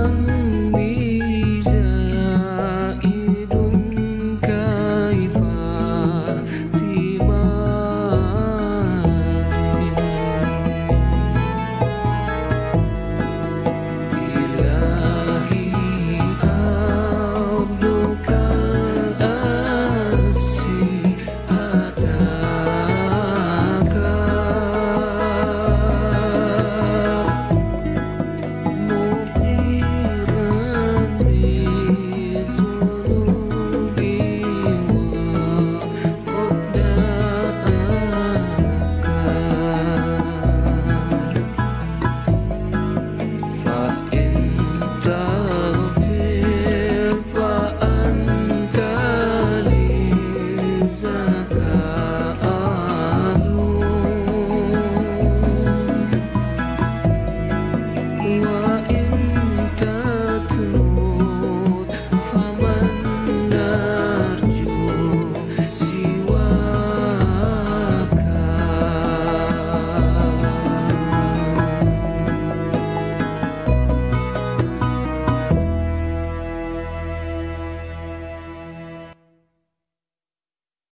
come